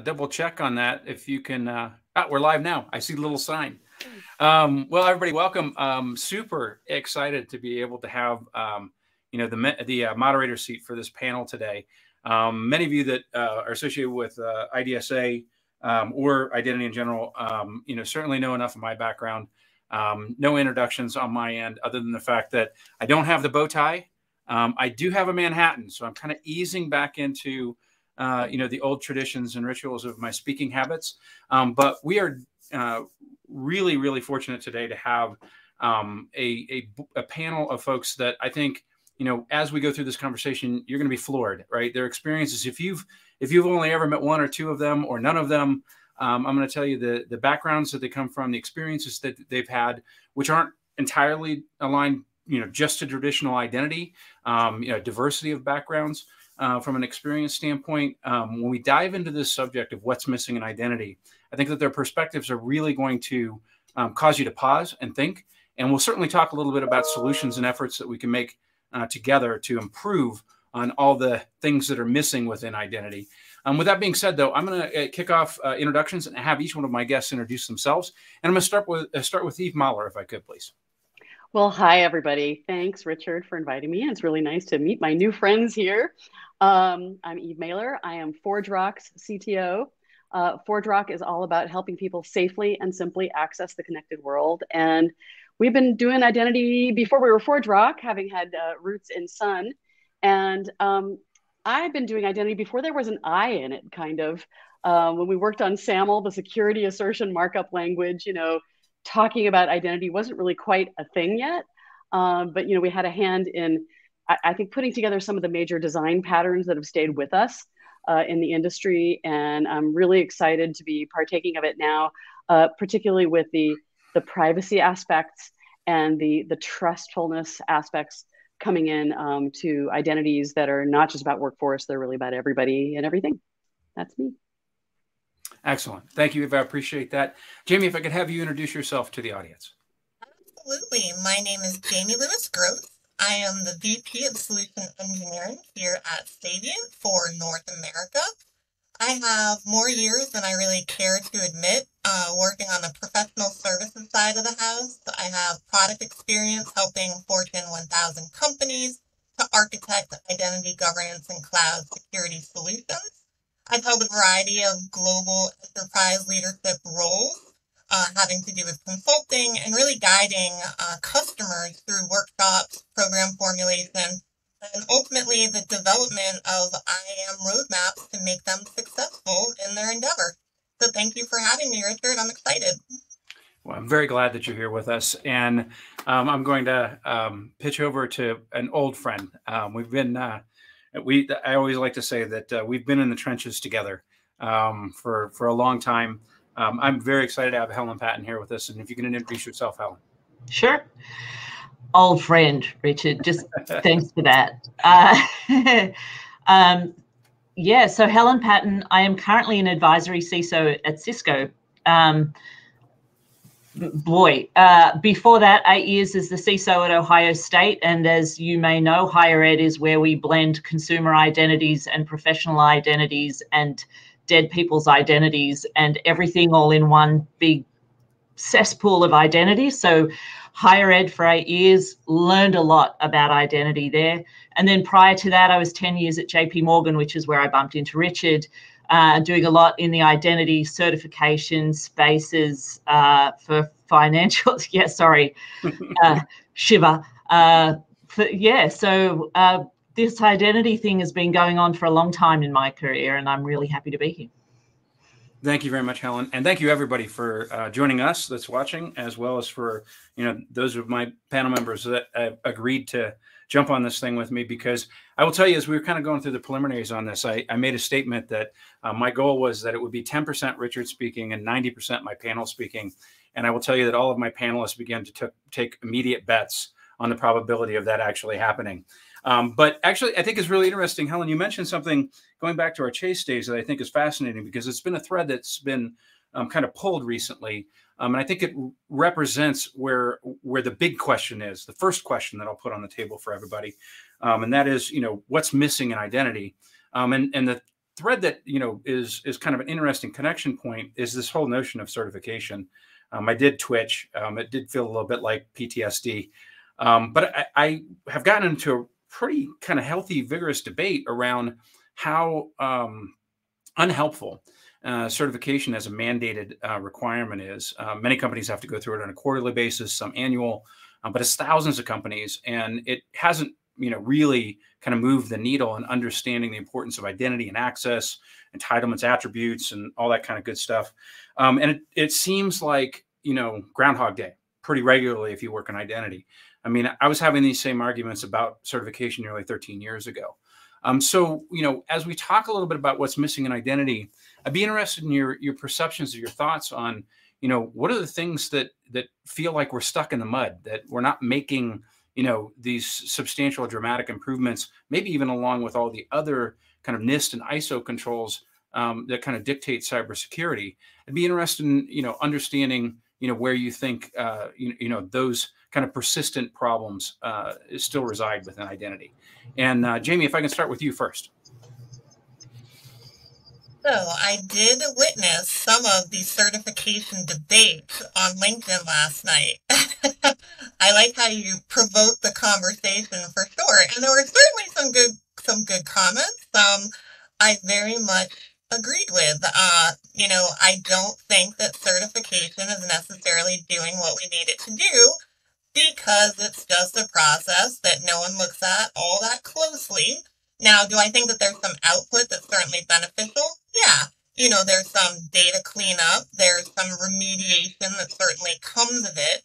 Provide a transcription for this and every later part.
double check on that if you can. Uh, ah, we're live now. I see the little sign. Um, well, everybody, welcome. Um, super excited to be able to have um, you know the the uh, moderator seat for this panel today. Um, many of you that uh, are associated with uh, IDSA um, or identity in general, um, you know, certainly know enough of my background. no introductions on my end, other than the fact that I don't have the bow tie. I do have a Manhattan, so I'm kind of easing back into uh, you know, the old traditions and rituals of my speaking habits. Um, but we are uh, really, really fortunate today to have um, a, a, a, panel of folks that I think, you know, as we go through this conversation, you're going to be floored, right? Their experiences, if you've if you've only ever met one or two of them or none of them, um, I'm going to tell you the the backgrounds that they come from, the experiences that they've had, which aren't entirely aligned, you know, just to traditional identity, um, you know, diversity of backgrounds uh, from an experience standpoint, um, when we dive into this subject of what's missing in identity, I think that their perspectives are really going to um, cause you to pause and think. And we'll certainly talk a little bit about solutions and efforts that we can make uh, together to improve on all the things that are missing within identity. Um, with that being said, though, I'm going to uh, kick off uh, introductions and have each one of my guests introduce themselves. And I'm going to start with uh, start with Eve Maler, if I could, please. Well, hi everybody. Thanks, Richard, for inviting me. It's really nice to meet my new friends here. Um, I'm Eve Maler. I am ForgeRock's CTO. Uh, ForgeRock is all about helping people safely and simply access the connected world. And we've been doing identity before we were ForgeRock, having had uh, roots in Sun. And um, I've been doing identity before there was an I in it, kind of. Uh, when we worked on SAML, the security assertion markup language, you know, talking about identity wasn't really quite a thing yet. Um, but you know, we had a hand in I, I, think putting together some of the major design patterns that have stayed with us uh, in the industry, and I'm really excited to be partaking of it now, uh, particularly with the the privacy aspects and the the trustfulness aspects coming in um, to identities that are not just about workforce; they're really about everybody and everything. That's me. Excellent. Thank you, Eva. I appreciate that. Jamie, if I could have you introduce yourself to the audience. Absolutely. My name is Jamie Lewis Gross. I am the VP of Solution Engineering here at Saviynt for North America. I have more years than I really care to admit uh, working on the professional services side of the house. I have product experience helping Fortune 1000 companies to architect identity governance and cloud security solutions. I've held a variety of global enterprise leadership roles uh, having to do with consulting and really guiding uh, customers through workshops, program formulation, and ultimately the development of IAM roadmaps to make them successful in their endeavor. So thank you for having me, Richard. I'm excited. Well, I'm very glad that you're here with us, and um, I'm going to um, pitch over to an old friend. Um, we've been uh, we I always like to say that uh, we've been in the trenches together um, for for a long time. Um, I'm very excited to have Helen Patton here with us. And if you can introduce yourself, Helen. Sure. Old friend, Richard. Just thanks for that. Uh, um, yeah, so Helen Patton, I am currently an advisory CISO at Cisco. Um, boy, uh, before that, eight years as the CISO at Ohio State. And as you may know, higher ed is where we blend consumer identities and professional identities and dead people's identities and everything all in one big cesspool of identity. So, higher ed for eight years, learned a lot about identity there. And then prior to that, I was 10 years at JP Morgan, which is where I bumped into Richard, uh, doing a lot in the identity certification spaces uh, for financials. yeah, sorry, uh, Shiva. Uh, for, yeah, so uh, this identity thing has been going on for a long time in my career, and I'm really happy to be here. Thank you very much, Helen, and thank you everybody for uh, joining us that's watching, as well as for you know those of my panel members that have agreed to jump on this thing with me. Because I will tell you, as we were kind of going through the preliminaries on this, I, I made a statement that uh, my goal was that it would be 10% Richard speaking and 90% my panel speaking, and I will tell you that all of my panelists began to take immediate bets on the probability of that actually happening. Um, but actually, I think it's really interesting, Helen. You mentioned something going back to our chase days that I think is fascinating because it's been a thread that's been um, kind of pulled recently, um, and I think it represents where where the big question is. The first question that I'll put on the table for everybody, um, and that is, you know, what's missing in identity, um, and and the thread that you know is is kind of an interesting connection point is this whole notion of certification. Um, I did twitch. Um, it did feel a little bit like PTSD, um, but I, I, have gotten into a pretty kind of healthy, vigorous debate around how unhelpful uh, certification as a mandated uh, requirement is. Uh, many companies have to go through it on a quarterly basis, some annual, uh, but it's thousands of companies, and it hasn't you know really kind of moved the needle in understanding the importance of identity and access, entitlements, attributes, and all that kind of good stuff. Um, and it, it seems like you know Groundhog Day pretty regularly if you work in identity. I mean, I was having these same arguments about certification nearly 13 years ago. Um, so, you know, as we talk a little bit about what's missing in identity, I'd be interested in your your perceptions or your thoughts on, you know, what are the things that that feel like we're stuck in the mud, that we're not making, you know, these substantial dramatic improvements, maybe even along with all the other kind of NIST and ISO controls um, that kind of dictate cybersecurity. I'd be interested in, you know, understanding, you know, where you think, uh, you, you know, those kind of persistent problems uh, still reside within identity. And uh, Jamie, if I can start with you first. So I did witness some of the certification debates on LinkedIn last night. I like how you provoked the conversation for sure, and there were certainly some good some good comments. Um, I very much agreed with. Uh, you know, I don't think that certification is necessarily doing what we need it to do because it's just a process that no one looks at all that closely. Now, do I think that there's some output that's certainly beneficial? Yeah. You know, there's some data cleanup, there's some remediation that certainly comes of it.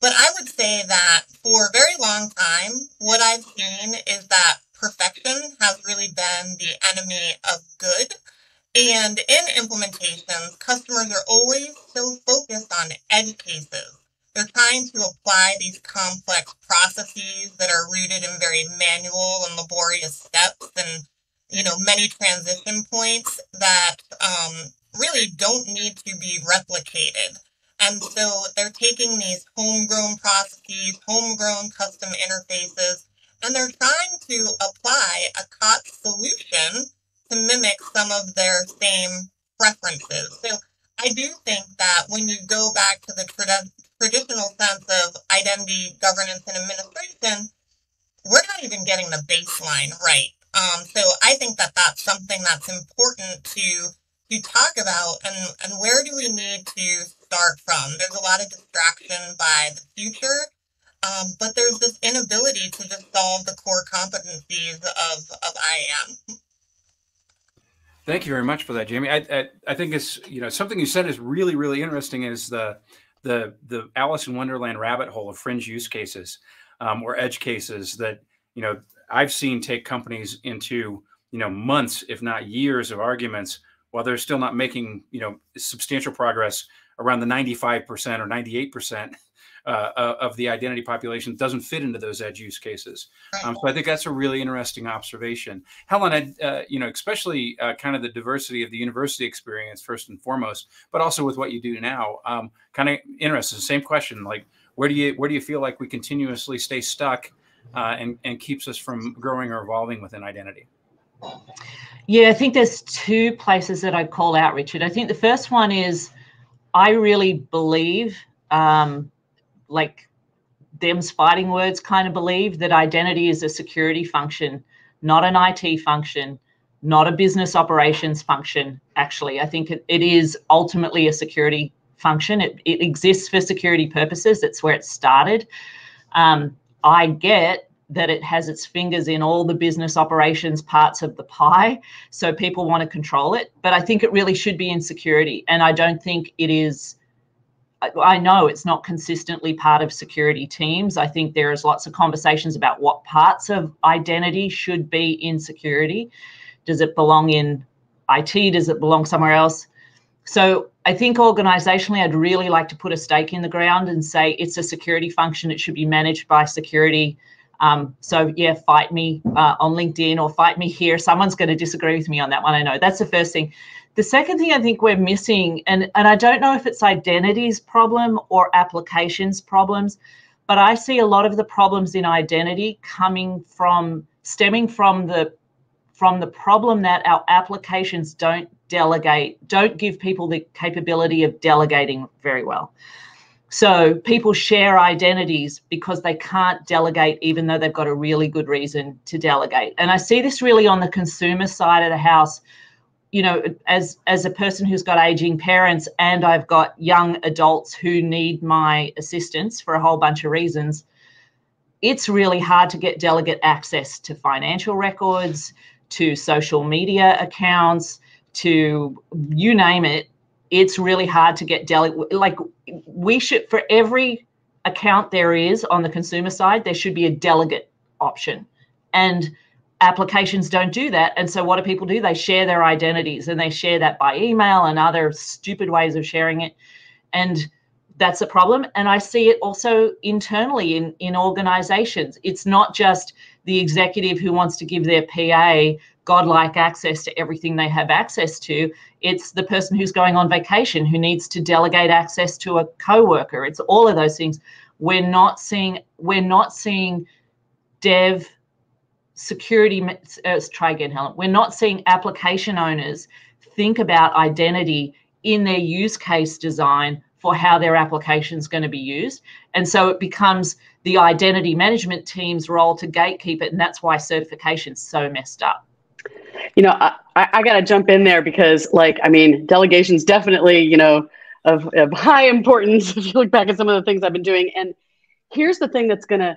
But I would say that for a very long time, what I've seen is that perfection has really been the enemy of good. And in implementations, customers are always so focused on edge cases they're trying to apply these complex processes that are rooted in very manual and laborious steps and, you know, many transition points that um, really don't need to be replicated. And so they're taking these homegrown processes, homegrown custom interfaces, and they're trying to apply a COTS solution to mimic some of their same preferences. So I do think that when you go back to the traditional sense of identity, governance, and administration, we're not even getting the baseline right. Um, so I think that that's something that's important to to talk about, and and where do we need to start from? There's a lot of distraction by the future, um, but there's this inability to just solve the core competencies of of IAM. Thank you very much for that, Jamie. I, I, I think it's you know something you said is really really interesting is the the the Alice in Wonderland rabbit hole of fringe use cases um, or edge cases that you know I've seen take companies into you know months, if not years, of arguments while they're still not making you know substantial progress around the 95% or 98% uh, of the identity population doesn't fit into those edge use cases. Um, so I think that's a really interesting observation. Helen, uh, you know, especially uh, kind of the diversity of the university experience first and foremost, but also with what you do now, um, kind of interesting. Same question, like where do you where do you feel like we continuously stay stuck uh, and and keeps us from growing or evolving within identity? Yeah, I think there's two places that I'd call out, Richard. I think the first one is I really believe um, like them's fighting words kind of believe that identity is a security function, not an IT function, not a business operations function. Actually, I think it, it is ultimately a security function. It, it exists for security purposes. That's where it started. Um, I get that it has its fingers in all the business operations parts of the pie. So people want to control it. But I think it really should be in security. And I don't think it is I know it's not consistently part of security teams. I think there is lots of conversations about what parts of identity should be in security. Does it belong in IT? Does it belong somewhere else? So I think organizationally, I'd really like to put a stake in the ground and say it's a security function. It should be managed by security. Um, so yeah, fight me uh, on LinkedIn or fight me here. Someone's going to disagree with me on that one. I know that's the first thing. The second thing I think we're missing, and, and I don't know if it's identities problem or applications problems, but I see a lot of the problems in identity coming from stemming from the from the problem that our applications don't delegate, don't give people the capability of delegating very well. So people share identities because they can't delegate, even though they've got a really good reason to delegate. And I see this really on the consumer side of the house. You know, as as a person who's got aging parents and I've got young adults who need my assistance for a whole bunch of reasons, it's really hard to get delegate access to financial records, to social media accounts, to you name it it's really hard to get delegate. Like we should, for every account there is on the consumer side, there should be a delegate option. And applications don't do that. And so what do people do? They share their identities and they share that by email and other stupid ways of sharing it. And that's a problem. And I see it also internally in, in organizations. It's not just the executive who wants to give their PA godlike access to everything they have access to. It's the person who's going on vacation who needs to delegate access to a coworker. It's all of those things. We're not seeing we're not seeing dev security. Uh, try again, Helen. We're not seeing application owners think about identity in their use case design for how their application is going to be used. And so it becomes the identity management team's role to gatekeep it. And that's why certification's so messed up you know, I, I got to jump in there because, like, I mean, delegation's definitely, you know, of, of high importance if you look back at some of the things I've been doing. And here's the thing that's going to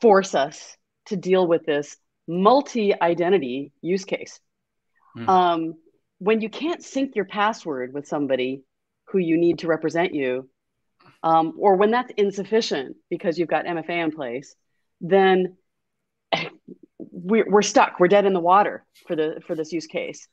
force us to deal with this multi identity use case. Mm. Um, when you can't sync your password with somebody who you need to represent you, um, or when that's insufficient because you've got MFA in place, then we're, we're stuck we're dead in the water for the for this use case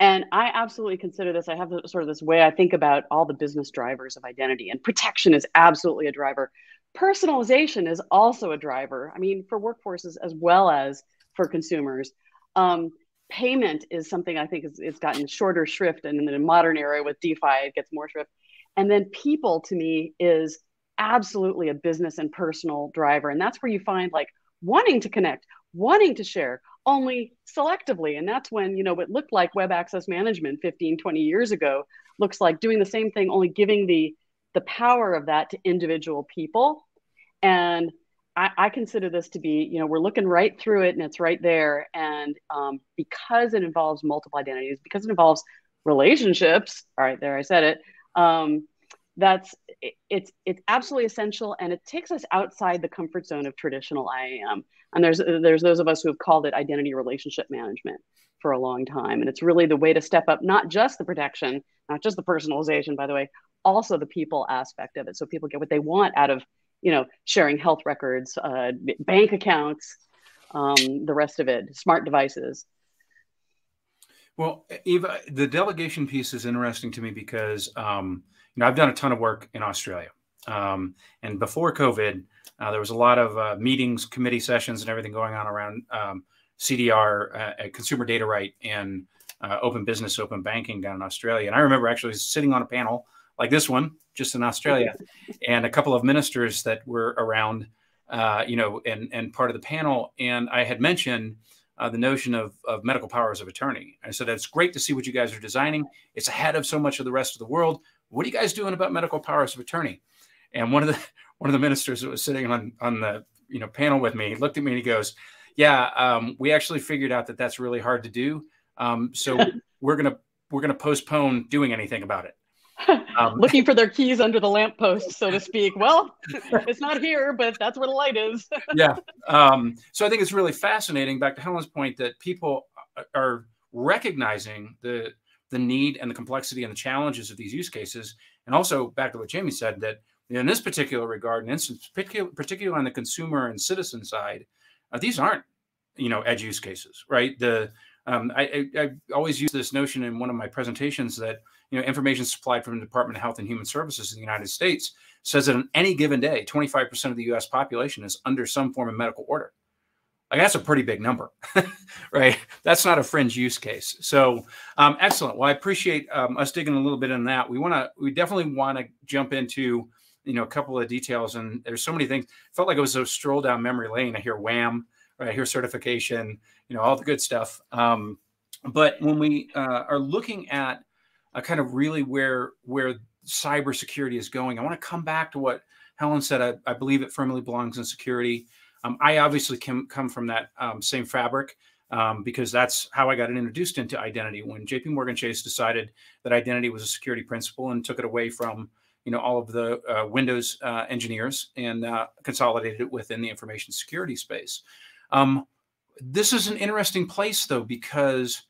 and i absolutely consider this i have the, sort of this way i think about all the business drivers of identity and protection is absolutely a driver personalization is also a driver i mean for workforces as well as for consumers. Um, payment is something i think is, it's gotten shorter shrift and in the modern era with defi it gets more shrift. And then people to me is absolutely a business and personal driver and that's where you find like wanting to connect wanting to share only selectively. And that's when you know what looked like web access management 15 20 years ago looks like doing the same thing only giving the the power of that to individual people and I, I consider this to be you know we're looking right through it and it's right there and um, because it involves multiple identities because it involves relationships all right there i said it um, that's it's it's absolutely essential and it takes us outside the comfort zone of traditional IAM. And there's there's those of us who have called it identity relationship management for a long time. And it's really the way to step up not just the protection, not just the personalization, by the way, also the people aspect of it. So people get what they want out of, you know, sharing health records, uh, bank accounts, um, the rest of it, smart devices. Well, Eva, the delegation piece is interesting to me because um, you know, I've done a ton of work in Australia. Um, and before COVID, uh, there was a lot of uh, meetings, committee sessions, and everything going on around um, CDR, uh, consumer data right, and uh, open business, open banking down in Australia. And I remember actually sitting on a panel like this one, just in Australia, and a couple of ministers that were around, uh, you know, and and part of the panel. And I had mentioned uh, the notion of, of medical powers of attorney. I said, it's great to see what you guys are designing. It's ahead of so much of the rest of the world what are you guys doing about medical powers of attorney? And one of the one of the ministers that was sitting on on the you know panel with me looked at me and he goes, "Yeah, um, we actually figured out that that's really hard to do. Um, so we're gonna we're gonna postpone doing anything about it." Um, Looking for their keys under the lamppost, so to speak. Well, it's not here, but that's where the light is. yeah. Um, so I think it's really fascinating. Back to Helen's point that people are recognizing the the need and the complexity and the challenges of these use cases. And also back to what Jamie said, that in this particular regard, and instance, particularly on the consumer and citizen side, uh, these aren't, you know, edge use cases, right? The um, I, I, I, always use this notion in one of my presentations that you know information supplied from the Department of Health and Human Services in the United States says that on any given day, 25% of the U.S. population is under some form of medical order. Like that's a pretty big number, right? That's not a fringe use case. So um, excellent. Well, I appreciate um, us digging a little bit in that. We want to, we definitely want to jump into, you know, a couple of details. And there's so many things. Felt like it was a stroll down memory lane. I hear wham. right here certification, you know, all the good stuff. Um, but when we uh, are looking at a kind of really where where cybersecurity is going, I want to come back to what Helen said. I, I believe it firmly belongs in security. Um, I obviously can come from that um, same fabric um, because that's how I got introduced into identity. When J.P. Morgan Chase decided that identity was a security principle and took it away from you know all of the uh, Windows uh, engineers and uh, consolidated it within the information security space. Um, this is an interesting place though because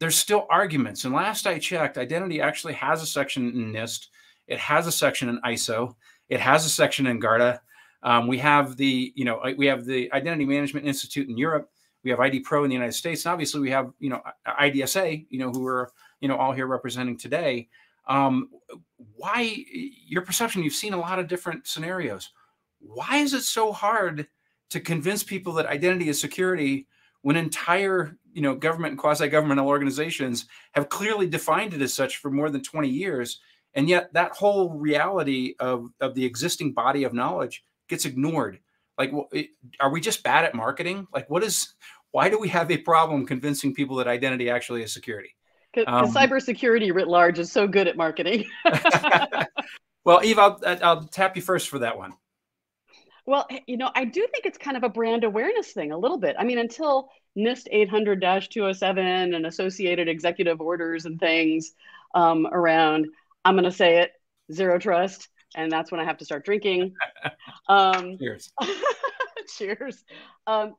there's still arguments. And last I checked, identity actually has a section in NIST. It has a section in ISO. It has a section in Garda. Um, we have the you know we have the Identity Management Institute in Europe. We have ID Pro in the United States, and obviously we have you know IDSA, you know who are you know all here representing today. Um, why your perception? You've seen a lot of different scenarios. Why is it so hard to convince people that identity is security when entire you know government and quasi-governmental organizations have clearly defined it as such for more than 20 years and yet that whole reality of, of the existing body of knowledge gets ignored like are we just bad at marketing like what is why do we have a problem convincing people that identity actually is security because um, cybersecurity writ large is so good at marketing. well, Eve, I'll, I'll tap you first for that one. Well, you know, I do think it's kind of a brand awareness thing a little bit. I mean, until NIST 800 207 and associated executive orders and things um, around, I'm going to say it zero trust. And that's when I have to start drinking. Um, cheers. cheers. Um,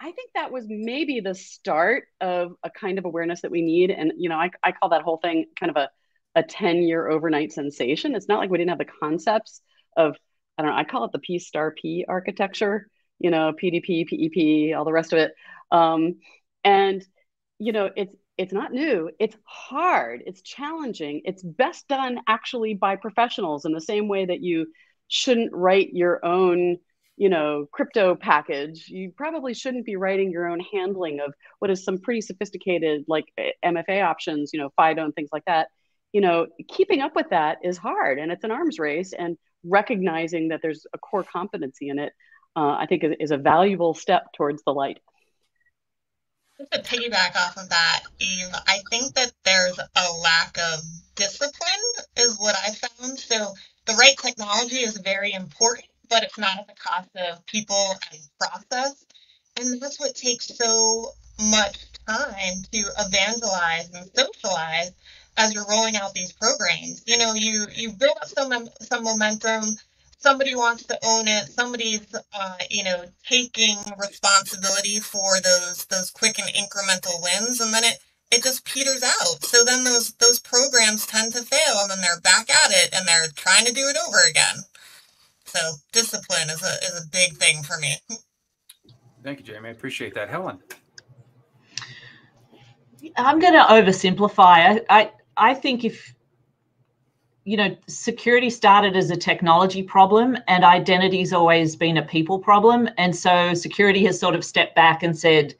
I think that was maybe the start of a kind of awareness that we need. And, you know, I, I call that whole thing kind of a, a 10 year overnight sensation. It's not like we didn't have the concepts of, I don't know, I call it the P star P architecture, you know, PDP, PEP, all the rest of it. Um, and, you know, it's, it's not new. It's hard. It's challenging. It's best done actually by professionals in the same way that you shouldn't write your own you know crypto package you probably shouldn't be writing your own handling of what is some pretty sophisticated like mfa options you know fido and things like that you know keeping up with that is hard and it's an arms race and recognizing that there's a core competency in it uh, i think is, is, a valuable step towards the light just to piggyback off of that eve i think that there's a lack of discipline is what i found so the right technology is very important but it's not at the cost of people and process. And that's what takes so much time to evangelize and socialize as you're rolling out these programs. You know, you you build up some some momentum. Somebody wants to own it. Somebody's, uh, you know, taking responsibility for those those quick and incremental wins, and then it it just peters out. So then those those programs tend to fail, and then they're back at it, and they're trying to do it over again. So discipline is a is a big thing for me. Thank you, Jamie. I appreciate that. Helen. I'm going to oversimplify. I, I, I think if you know, security started as a technology problem and identity's always been a people problem. And so security has sort of stepped back and said,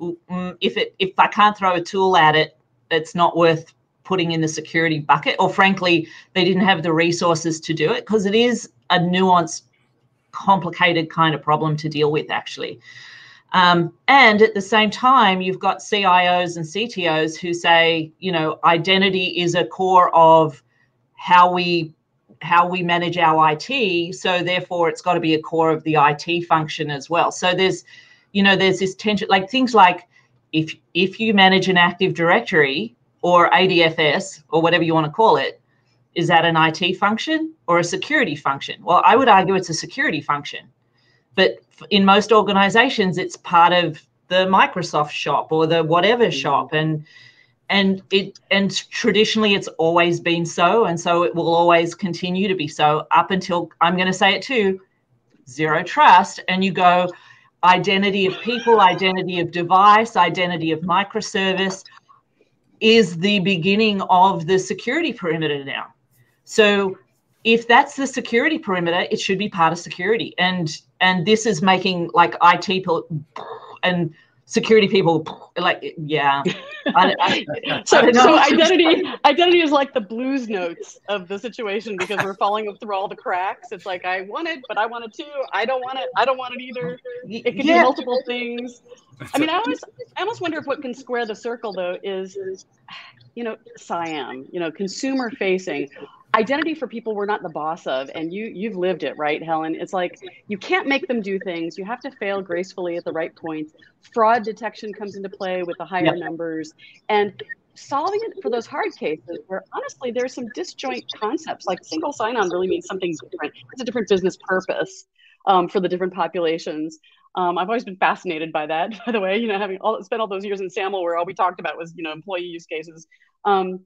mm, if it if I can't throw a tool at it, it's not worth putting in the security bucket. Or frankly, they didn't have the resources to do it because it is a nuanced, complicated kind of problem to deal with, actually. Um, and at the same time, you've got CIOs and CTOs who say, you know, identity is a core of how we how we manage our IT. So therefore, it's got to be a core of the IT function as well. So there's, you know, there's this tension, like things like if if you manage an Active Directory or ADFS or whatever you want to call it, is that an IT function or a security function? Well, I would argue it's a security function. But in most organizations, it's part of the Microsoft shop or the whatever mm-hmm. shop. And and it and traditionally it's always been so and so it will always continue to be so up until i'm going to say it too zero trust and you go identity of people identity of device identity of microservice is the beginning of the security perimeter now so if that's the security perimeter, it should be part of security. And and this is making like IT and security people like yeah. I, I, so, so identity identity is like the blues notes of the situation because we're falling through all the cracks. It's like i want it but i want it too. I don't want it. I don't want it either. It can yeah. do multiple things. I mean i always i almost wonder if what can square the circle though is you know CIAM you know consumer facing identity for people we're not the boss of and you you've lived it right helen? It's like you can't make them do things. You have to fail gracefully at the right points. Fraud detection comes into play with the higher yep. numbers. And solving it for those hard cases where honestly there's some disjoint concepts like single sign-on really means something different. It's a different business purpose um, for the different populations. Um, I've always been fascinated by that, by the way, you know, having all, spent all those years in SAML where all we talked about was, you know, employee use cases. Um,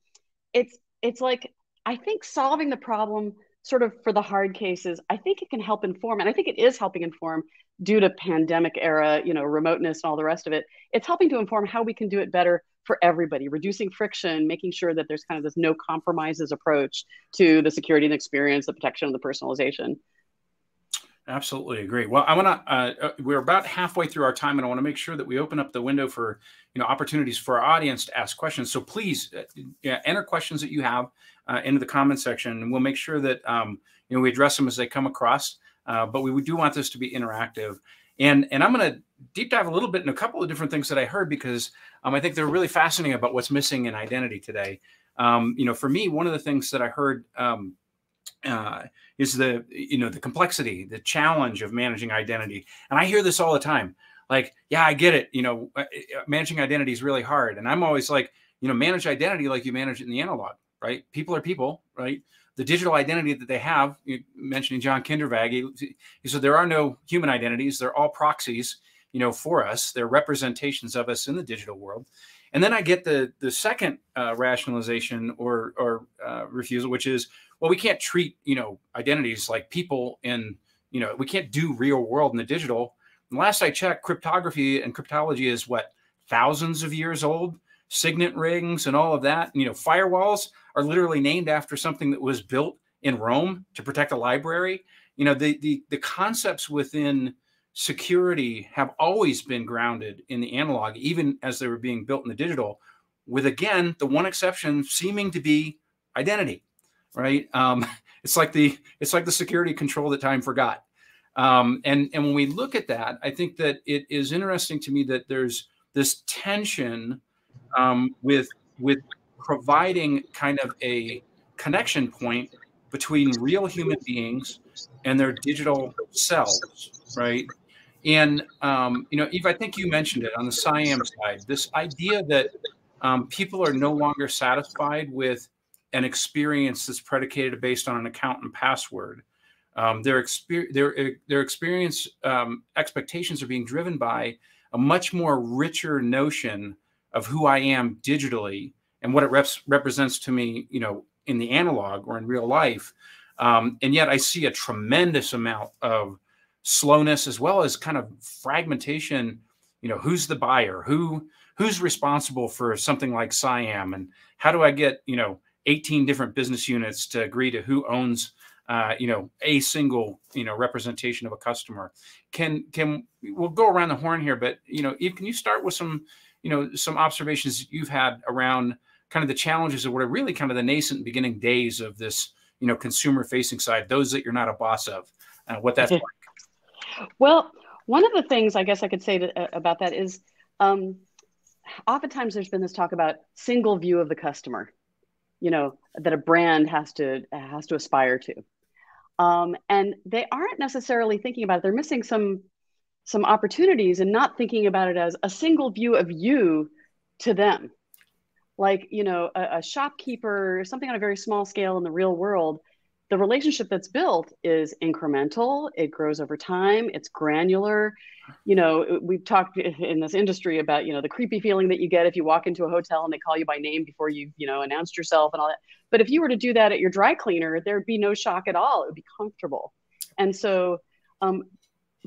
it's, it's like I think solving the problem sort of for the hard cases, I think it can help inform, and I think it is helping inform due to pandemic era, you know, remoteness and all the rest of it. It's helping to inform how we can do it better for everybody, reducing friction, making sure that there's kind of this no compromises approach to the security and experience, the protection of the personalization. Absolutely agree. Well, I want to. Uh, uh, we're about halfway through our time, and I want to make sure that we open up the window for you know opportunities for our audience to ask questions. So please uh, enter questions that you have uh, into the comment section, and we'll make sure that um, you know we address them as they come across. Uh, but we, we do want this to be interactive, and and I'm going to deep dive a little bit in a couple of different things that I heard because um, I think they're really fascinating about what's missing in identity today. Um, you know, for me, one of the things that I heard um, uh, is the you know the complexity, the challenge of managing identity. And I hear this all the time. Like, yeah, I get it. You know, uh, uh, managing identity is really hard. And I'm always like, you know, manage identity like you manage it in the analog, right? People are people, right? The digital identity that they have, mentioning John Kindervag, he, he said there are no human identities; they're all proxies, you know, for us. They're representations of us in the digital world. And then I get the the second uh, rationalization or or uh, refusal, which is, well, we can't treat you know identities like people in you know we can't do real world in the digital. And last I checked, cryptography and cryptology is what thousands of years old. Signet rings and all of that. And, You know, firewalls are literally named after something that was built in Rome to protect a library. You know, the the the concepts within security have always been grounded in the analog, even as they were being built in the digital, with again, the one exception seeming to be identity, right? Um, it's like the it's like the security control that time forgot. Um, and and when we look at that, I think that it is interesting to me that there's this tension um, with with providing kind of a connection point between real human beings and their digital selves, right? And um, you know, Eve, I think you mentioned it on the CIAM side. This idea that um, people are no longer satisfied with an experience that's predicated based on an account and password. Um, their experience, their their experience um, expectations are being driven by a much more richer notion of who I am digitally and what it represents to me, you know, in the analog or in real life. Um, and yet, I see a tremendous amount of slowness as well as kind of fragmentation you know who's the buyer who who's responsible for something like CIAM and how do i get you know 18 different business units to agree to who owns uh, you know a single you know representation of a customer. Can can we'll go around the horn here but you know Eve, can you start with some you know some observations you've had around kind of the challenges of what are really kind of the nascent beginning days of this you know consumer facing side those that you're not a boss of uh, what that's like? Well, one of the things I guess I could say to, uh, about that is um, oftentimes there's been this talk about single view of the customer, you know, that a brand has to has to aspire to, um, and they aren't necessarily thinking about it. They're missing some some opportunities and not thinking about it as a single view of you to them like you know a, a, shopkeeper something on a very small scale in the real world the relationship that's built is incremental. It grows over time. It's granular. You know we've talked in this industry about you know the creepy feeling that you get if you walk into a hotel and they call you by name before you you know announced yourself and all that. But if you were to do that at your dry cleaner there'd be no shock at all. It would be comfortable. And so um,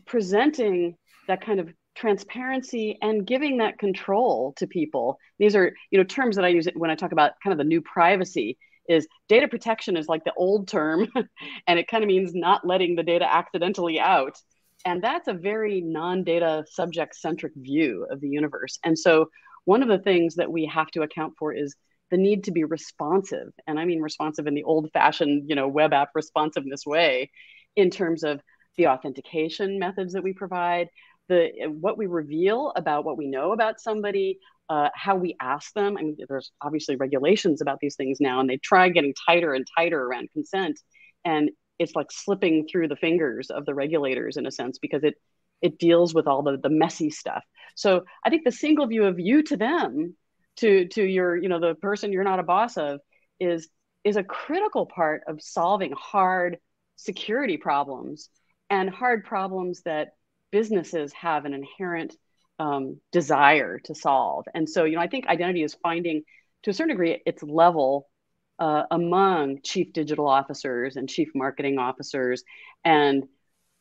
presenting that kind of transparency and giving that control to people these are you know terms that i use when i talk about kind of the new privacy is data protection is like the old term and it kind of means not letting the data accidentally out And that's a very non data subject centric view of the universe. And so, one of the things that we have to account for is the need to be responsive. And I mean responsive in the old fashioned, you know, web app responsiveness way in terms of the authentication methods that we provide, the what we reveal about what we know about somebody, uh, how we ask them. I mean, there's obviously regulations about these things now, and they try getting tighter and tighter around consent. And it's like slipping through the fingers of the regulators in a sense because it it deals with all the the messy stuff. So I think the single view of you to them, to to your you know the person you're not a boss of, is is a critical part of solving hard security problems and hard problems that businesses have an inherent um, desire to solve. And so, you know, I think identity is finding, to a certain degree, its level uh, among chief digital officers and chief marketing officers. And,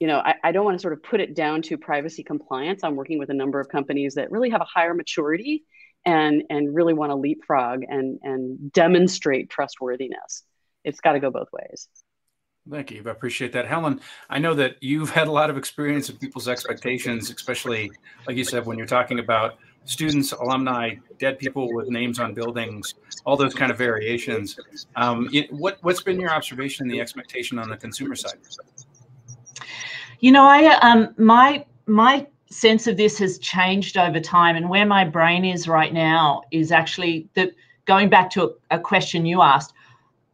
you know, I, I don't want to sort of put it down to privacy compliance. I'm working with a number of companies that really have a higher maturity and and really want to leapfrog and and demonstrate trustworthiness. It's got to go both ways. Thank you. I appreciate that. Helen, I know that you've had a lot of experience in people's expectations, especially, like you said, when you're talking about students, alumni, dead people with names on buildings, all those kind of variations. Um, what, what's been your observation the expectation on the consumer side? You know, I um, my my sense of this has changed over time, and where my brain is right now is actually that going back to a, a question you asked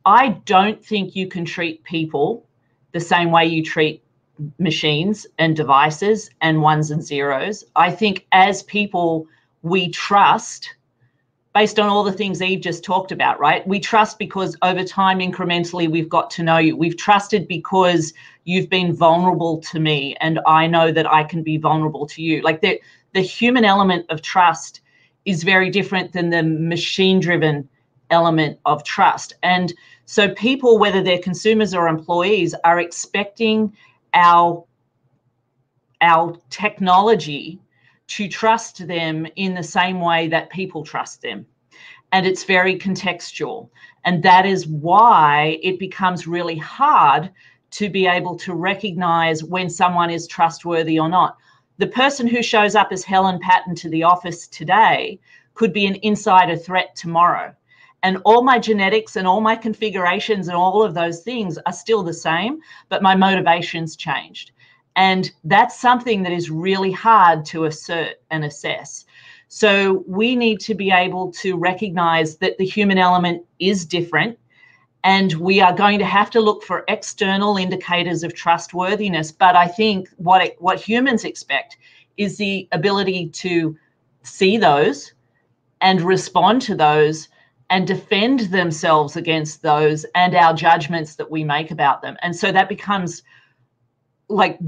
I don't think you can treat people the same way you treat machines and devices and ones and zeros. I think as people, we trust based on all the things Eve just talked about, right? We trust because over time, incrementally, we've got to know you. We've trusted because you've been vulnerable to me and I know that I can be vulnerable to you. Like the, the human element of trust is very different than the machine driven element of trust. And so people, whether they're consumers or employees, are expecting our our technology to trust them in the same way that people trust them. And it's very contextual. And that is why it becomes really hard to be able to recognize when someone is trustworthy or not. The person who shows up as Helen Patton to the office today could be an insider threat tomorrow and all my genetics and all my configurations and all of those things are still the same, but my motivations changed. And that's something that is really hard to assert and assess. So we need to be able to recognize that the human element is different. And we are going to have to look for external indicators of trustworthiness. But I think what, it, what humans expect is the ability to see those and respond to those and defend themselves against those and our judgments that we make about them. And so that becomes like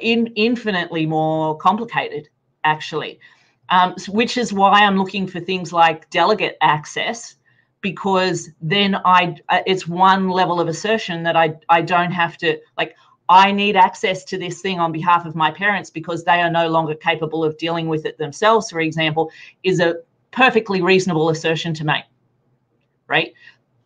in, infinitely more complicated, actually, um, which is why I'm looking for things like delegate access because then I uh, it's one level of assertion that I I don't have to like I need access to this thing on behalf of my parents because they are no longer capable of dealing with it themselves, for example, is a perfectly reasonable assertion to make right?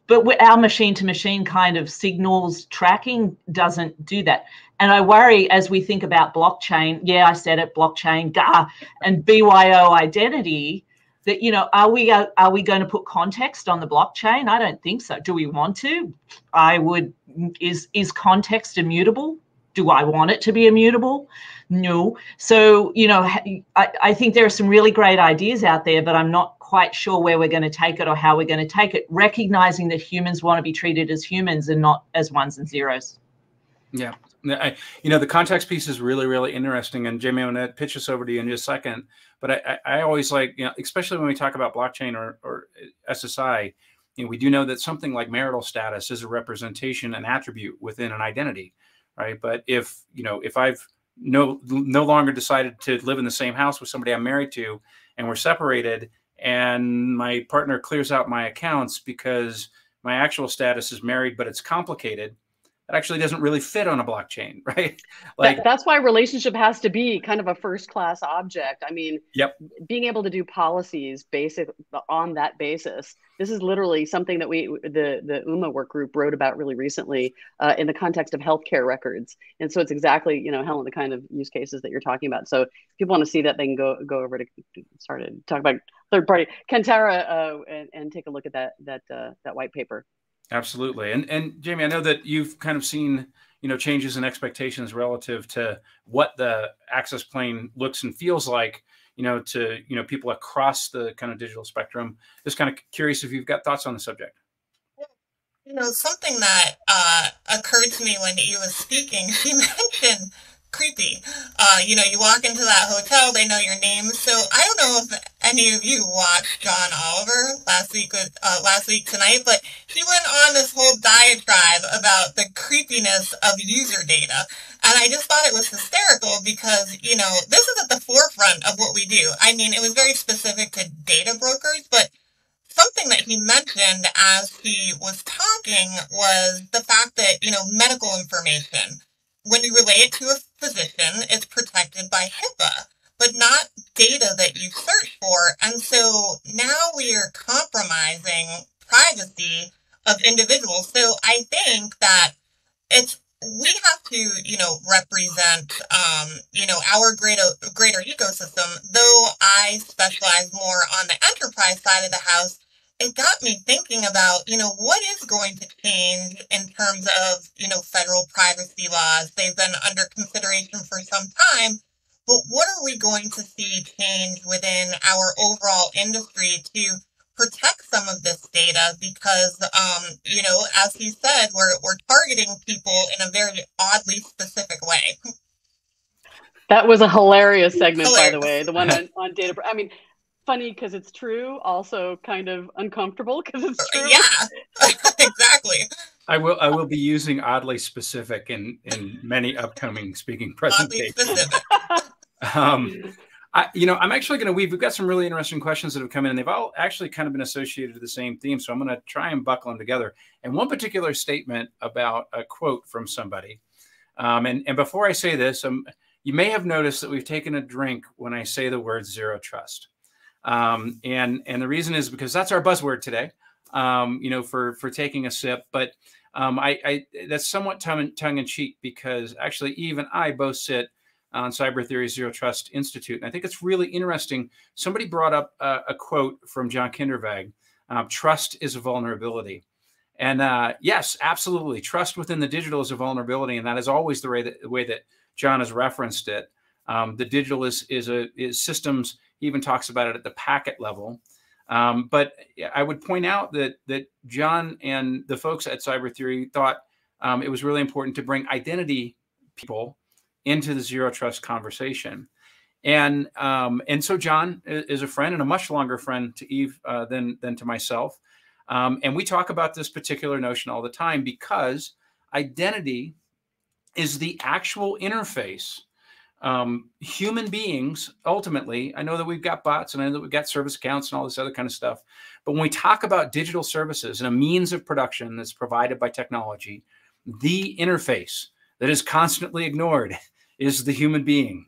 But our machine to machine kind of signals tracking doesn't do that. And I worry as we think about blockchain, yeah, I said it, blockchain, and BYO identity, that you know are we are, are we going to put context on the blockchain? I don't think so. Do we want to? I would is is context immutable? Do i want it to be immutable? No. So you know I, I think there are some really great ideas out there but i'm not quite sure where we're going to take it or how we're going to take it, recognizing that humans want to be treated as humans and not as ones and zeros. Yeah. I, you know, the context piece is really, really interesting. And Jamie, I'm going to pitch this over to you in just a second. But I, I, always like, you know, especially when we talk about blockchain or, or uh, SSI, you know, we do know that something like marital status is a representation, an attribute within an identity, right? But if, you know, if I've no no longer decided to live in the same house with somebody I'm married to and we're separated and my partner clears out my accounts because my actual status is married, but it's complicated. Actually doesn't really fit on a blockchain, right? Like that, that's why relationship has to be kind of a first class object. I mean, yep. being able to do policies basic on that basis. This is literally something that we the the UMA work group wrote about really recently uh, in the context of healthcare records. And so it's exactly you know Helen the kind of use cases that you're talking about. So if people want to see that, they can go go over to start to talk about third party Kantara uh, and, and take a look at that that uh, that white paper. Absolutely. And and Jamie, I know that you've kind of seen, you know, changes in expectations relative to what the access plane looks and feels like, you know, to, you know, people across the kind of digital spectrum. Just kind of curious if you've got thoughts on the subject. You know, something that uh, occurred to me when he was speaking, he mentioned creepy. Uh, you know, you walk into that hotel, they know your name. So I don't know if any of you watched John Oliver last week with uh, last week tonight, but he went on this whole diatribe about the creepiness of user data. And I just thought it was hysterical because, you know, this is at the forefront of what we do. I mean, it was very specific to data brokers, but something that he mentioned as he was talking was the fact that, you know, medical information when you relay it to a physician, it's protected by HIPAA, but not data that you search for. And so now we are compromising privacy of individuals. So I think that it's we have to, you know, represent, um, you know, our greater greater ecosystem. Though I specialize more on the enterprise side of the house, it got me thinking about, you know, what is going to change in terms of, you know, federal privacy laws. They've been under consideration for some time, but what are we going to see change within our overall industry to protect some of this data? Because, um, you know, as he said, we're, we're targeting people in a very oddly specific way. That was a hilarious segment, hilarious. by the way, the one on, on data. I mean, funny because it's true, also kind of uncomfortable because it's true. Yeah, exactly. I will I will be using oddly specific in in many upcoming speaking presentations. um, I, you know, I'm actually going to weave. We've got some really interesting questions that have come in, and they've all actually kind of been associated to the same theme. So I'm going to try and buckle them together. And one particular statement about a quote from somebody. Um, and and before I say this, um, you may have noticed that we've taken a drink when I say the word zero trust. Um, and and the reason is because that's our buzzword today. Um, you know, for for taking a sip, but um, I, I, that's somewhat tongue, tongue in cheek because actually even I both sit on Cyber Theory Zero Trust Institute, and I think it's really interesting. Somebody brought up a, a quote from John Kindervag: um, "Trust is a vulnerability." And uh, yes, absolutely, trust within the digital is a vulnerability, and that is always the way that the way that John has referenced it. Um, the digital is is a is systems he even talks about it at the packet level. Um, but I would point out that that John and the folks at Cyber Theory thought um, it was really important to bring identity people into the zero trust conversation. And um, and so John is a friend and a much longer friend to Eve uh, than than to myself. Um, and we talk about this particular notion all the time because identity is the actual interface um, human beings ultimately i know that we've got bots and i know that we've got service accounts and all this other kind of stuff but when we talk about digital services and a means of production that's provided by technology the interface that is constantly ignored is the human being.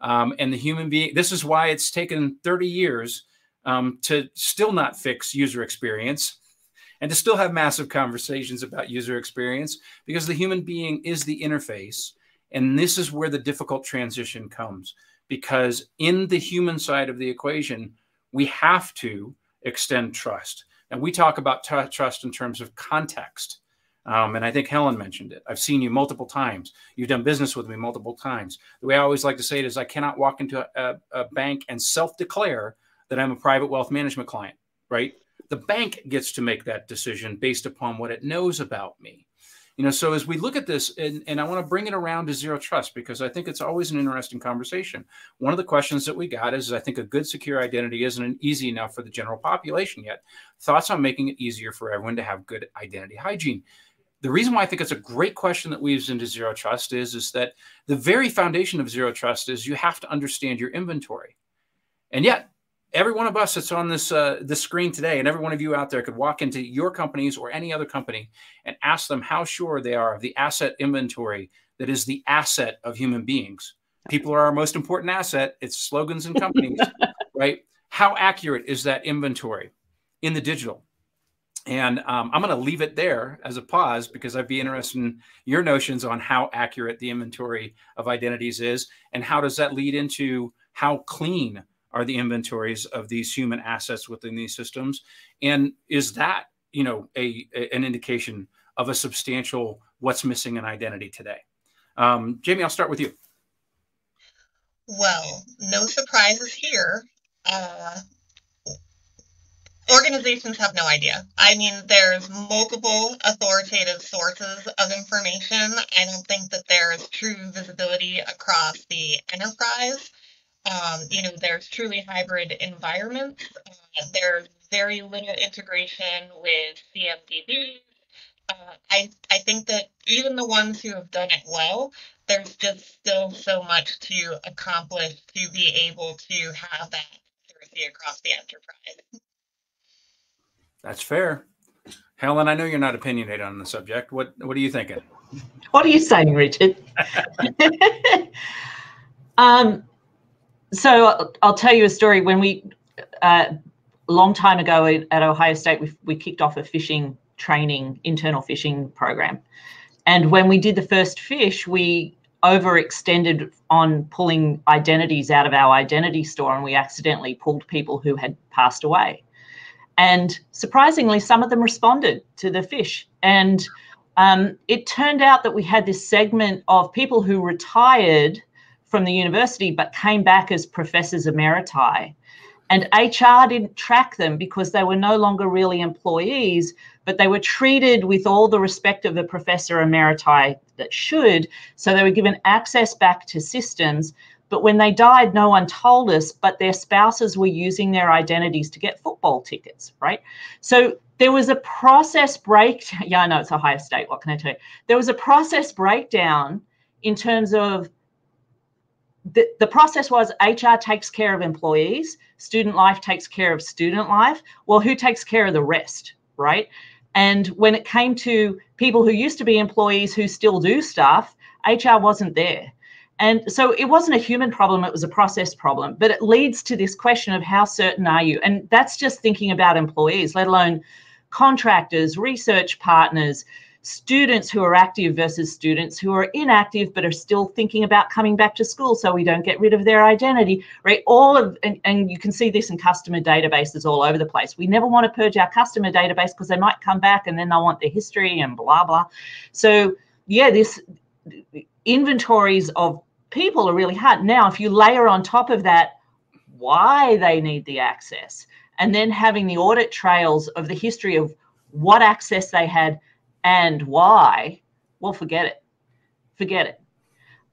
Um, and the human being this is why it's taken 30 years um, to still not fix user experience and to still have massive conversations about user experience because the human being is the interface and this is where the difficult transition comes because in the human side of the equation, we have to extend trust. And we talk about trust in terms of context. Um, and I think Helen mentioned it. I've seen you multiple times. You've done business with me multiple times. The way I always like to say it is I cannot walk into a, a bank and self declare that I'm a private wealth management client, right? The bank gets to make that decision based upon what it knows about me. You know, so as we look at this, and, and I want to bring it around to zero trust because I think it's always an interesting conversation. One of the questions that we got is I think a good secure identity isn't easy enough for the general population yet. Thoughts on making it easier for everyone to have good identity hygiene? the reason why I think it's a great question that weaves into zero trust is, is that the very foundation of zero trust is you have to understand your inventory. And yet, every one of us that's on this uh, this screen today, and every one of you out there could walk into your companies or any other company and ask them how sure they are of the asset inventory that is the asset of human beings. People are our most important asset. It's slogans and companies, right? How accurate is that inventory in the digital? And um, I'm going to leave it there as a pause because I'd be interested in your notions on how accurate the inventory of identities is, and how does that lead into how clean are the inventories of these human assets within these systems, and is that you know a, a an indication of a substantial what's missing in identity today? Um, Jamie, I'll start with you. Well, no surprises here. Uh, organizations have no idea. I mean, there's multiple authoritative sources of information. I don't think that there's true visibility across the enterprise. Um, you know, there's truly hybrid environments. Uh, there's very little integration with CMDB. Uh, I, I think that even the ones who have done it well, there's just still so much to accomplish to be able to have that accuracy across the enterprise. That's fair. Helen, I know you're not opinionated on the subject. What what are you thinking? What are you saying, Richard? um, so I'll tell you a story. When we, uh, a long time ago at Ohio State, we, we kicked off a phishing training, internal phishing program. And when we did the first phish, we overextended on pulling identities out of our identity store and we accidentally pulled people who had passed away. And surprisingly, some of them responded to the phish. And um, it turned out that we had this segment of people who retired from the university but came back as professors emeriti. And HR didn't track them because they were no longer really employees, but they were treated with all the respect of a professor emeriti that should. So they were given access back to systems. But when they died, no one told us, but their spouses were using their identities to get football tickets, right? So there was a process break. Yeah, I know it's a Ohio State. What can I tell you? There was a process breakdown in terms of the, the process was HR takes care of employees, student life takes care of student life. Well, who takes care of the rest, right? And when it came to people who used to be employees who still do stuff, HR wasn't there. And so it wasn't a human problem, it was a process problem. But it leads to this question of how certain are you? And that's just thinking about employees, let alone contractors, research partners, students who are active versus students who are inactive but are still thinking about coming back to school so we don't get rid of their identity right? All of and, and you can see this in customer databases all over the place. We never want to purge our customer database because they might come back and then they'll want their history and blah blah. So yeah this inventories of people are really hard. Now if you layer on top of that why they need the access and then having the audit trails of the history of what access they had and why, well, forget it. Forget it.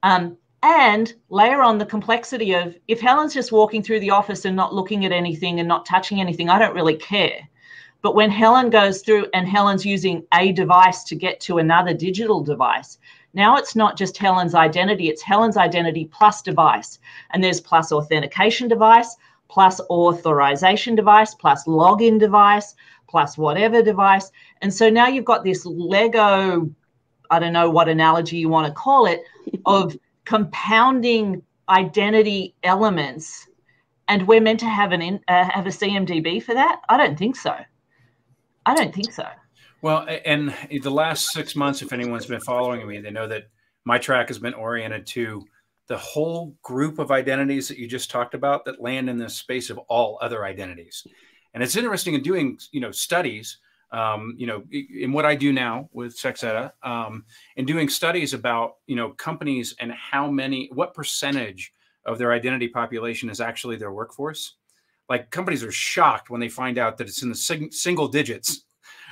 Um, and layer on the complexity of if Helen's just walking through the office and not looking at anything and not touching anything, I don't really care. But when Helen goes through and Helen's using a device to get to another digital device, now it's not just Helen's identity, it's Helen's identity plus device. And there's plus authentication device, plus authorization device, plus login device, plus whatever device. And so now you've got this Lego, I don't know what analogy you want to call it, of compounding identity elements. And we're meant to have an in, uh, have a CMDB for that? I don't think so. I don't think so. Well, and the last six months, if anyone's been following me, they know that my track has been oriented to the whole group of identities that you just talked about that land in the space of all other identities. And it's interesting in doing, you know, studies, um, you know, in what I do now with SecZetta, um, and doing studies about, you know, companies and how many, what percentage of their identity population is actually their workforce. Like companies are shocked when they find out that it's in the sing single digits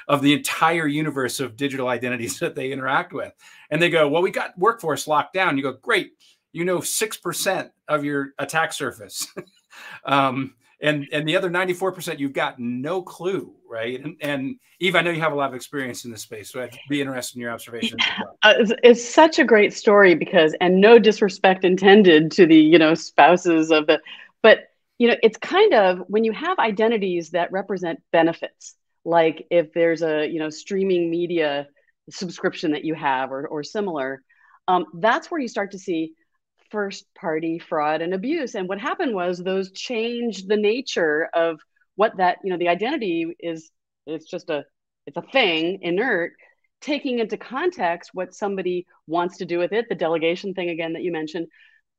of the entire universe of digital identities that they interact with. And they go, well, we got workforce locked down. You go, great. You know, 6% of your attack surface. um, and and the other 94% you've got no clue right and, and eve i know you have a lot of experience in this space so i'd be interested in your observations well. uh, it's, it's, such a great story because and no disrespect intended to the you know spouses of the but you know, it's kind of when you have identities that represent benefits, like if there's a, you know, streaming media subscription that you have or, or similar, um, that's where you start to see first party fraud and abuse. And what happened was those changed the nature of what that, you know, the identity is, it's just a, it's a thing, inert, taking into context what somebody wants to do with it, the delegation thing again that you mentioned,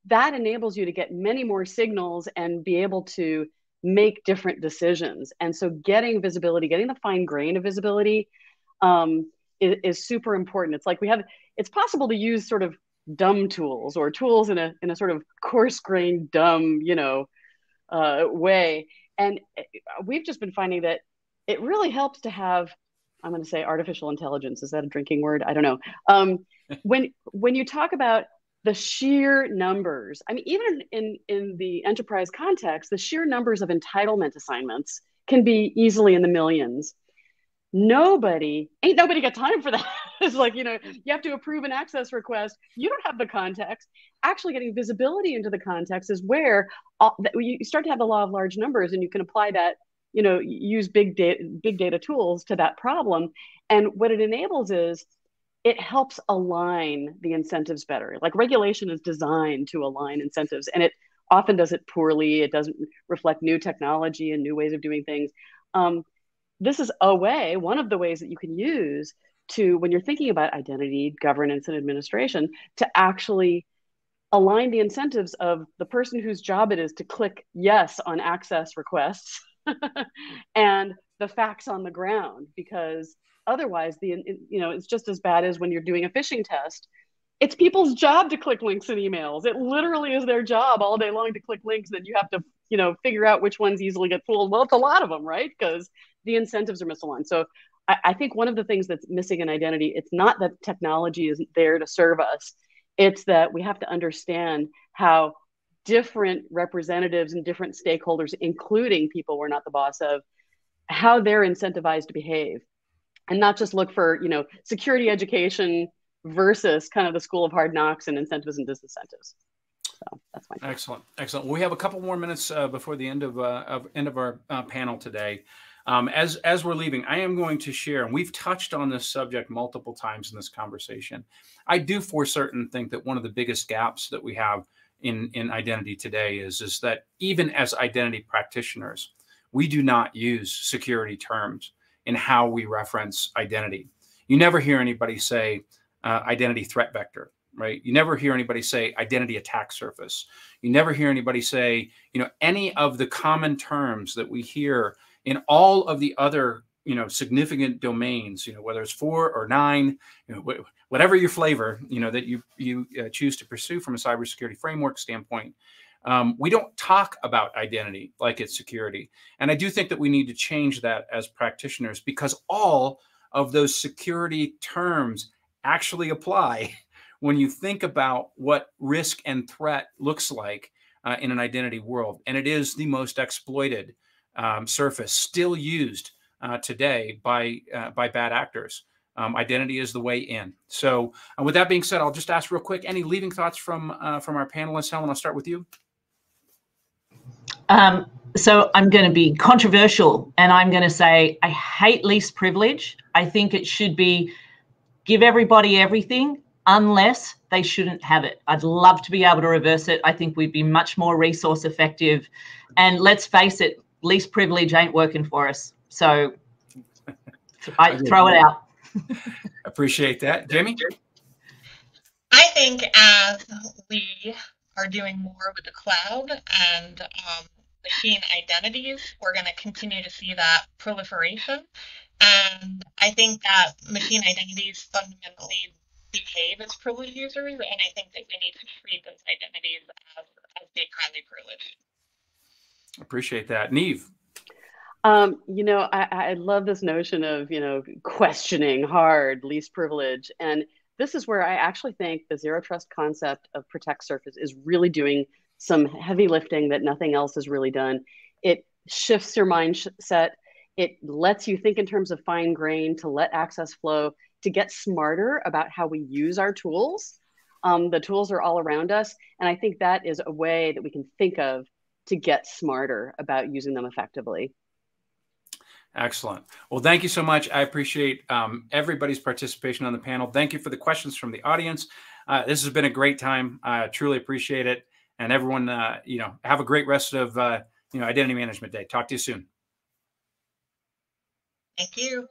that enables you to get many more signals and be able to make different decisions. And so getting visibility, getting the fine grain of visibility um, is, is super important. It's like we have, it's possible to use sort of dumb tools or tools in a, in a sort of coarse grained, dumb, you know, uh, way. And uh, we've just been finding that it really helps to have I'm going to say artificial intelligence. Is that a drinking word? I don't know. Um, when when you talk about the sheer numbers, I mean, even in in the enterprise context, the sheer numbers of entitlement assignments can be easily in the millions. Nobody ain't nobody got time for that. It's like you know you have to approve an access request. You don't have the context. Actually, getting visibility into the context is where all, you start to have the law of large numbers, and you can apply that you know use big data big data tools to that problem and what it enables is it helps align the incentives better like regulation is designed to align incentives and it often does it poorly it doesn't reflect new technology and new ways of doing things um, this is a way one of the ways that you can use to when you're thinking about identity governance and administration to actually align the incentives of the person whose job it is to click yes on access requests and the facts on the ground because otherwise the you know it's just as bad as when you're doing a phishing test. It's people's job to click links in emails. It literally is their job all day long to click links that you have to you know figure out which ones easily get fooled well it's a lot of them right? Because the incentives are misaligned. So I, I think one of the things that's missing in identity it's not that technology isn't there to serve us it's that we have to understand how different representatives and different stakeholders, including people we're not the boss of, how they're incentivized to behave and not just look for, you know, security education versus kind of the school of hard knocks and incentives and disincentives. So that's my excellent, excellent. we have a couple more minutes uh, before the end of, uh, of end of our uh, panel today. Um, as as we're leaving, I am going to share, and we've touched on this subject multiple times in this conversation. I do, for certain, think that one of the biggest gaps that we have in, in identity today is, is that even as identity practitioners, we do not use security terms in how we reference identity. You never hear anybody say uh, identity threat vector, right? You never hear anybody say identity attack surface. You never hear anybody say, you know, any of the common terms that we hear in all of the other, you know, significant domains, you know, whether it's four or nine, you know, whatever your flavor, you know, that you you uh, choose to pursue from a cybersecurity framework standpoint. Um, we don't talk about identity like it's security, and I do think that we need to change that as practitioners because all of those security terms actually apply when you think about what risk and threat looks like uh, in an identity world, and it is the most exploited um, surface still used uh, today by uh, by bad actors. Um, identity is the way in. So, uh, with that being said, I'll just ask real quick: any leaving thoughts from uh, from our panelists? Helen, I'll start with you. Um, so I'm going to be controversial, and I'm going to say I hate least privilege. I think it should be give everybody everything unless they shouldn't have it. I'd love to be able to reverse it. I think we'd be much more resource effective. And let's face it, least privilege ain't working for us. So I throw it out. Appreciate that. Jamie? I think as we are doing more with the cloud and um, machine identities, we're going to continue to see that proliferation. And I think that machine identities fundamentally behave as privileged users, and I think that we need to treat those identities as, as being highly privileged. Appreciate that. Neve? Um, you know, I, I love this notion of, you know, questioning hard, least privilege. And this is where I actually think the zero trust concept of protect surface is really doing some heavy lifting that nothing else has really done. It shifts your mindset. It lets you think in terms of fine grain to let access flow, to get smarter about how we use our tools. Um, the tools are all around us. And I think that is a way that we can think of to get smarter about using them effectively. Excellent. Well, thank you so much. I appreciate um, everybody's participation on the panel. Thank you for the questions from the audience. Uh, this has been a great time. I truly appreciate it. And everyone, uh, you know, have a great rest of, uh, you know, Identity Management Day. Talk to you soon. Thank you.